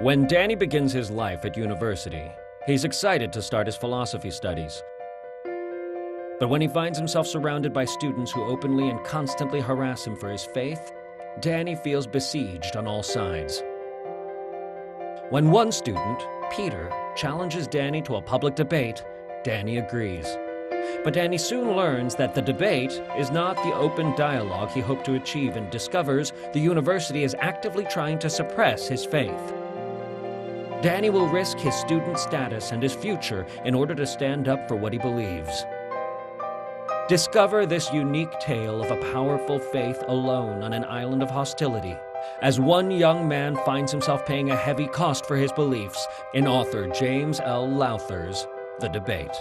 When Danny begins his life at university, he's excited to start his philosophy studies. But when he finds himself surrounded by students who openly and constantly harass him for his faith, Danny feels besieged on all sides. When one student, Peter, challenges Danny to a public debate, Danny agrees. But Danny soon learns that the debate is not the open dialogue he hoped to achieve and discovers the university is actively trying to suppress his faith. Danny will risk his student status and his future in order to stand up for what he believes. Discover this unique tale of a powerful faith alone on an island of hostility as one young man finds himself paying a heavy cost for his beliefs in author James L. Lowther's The Debate.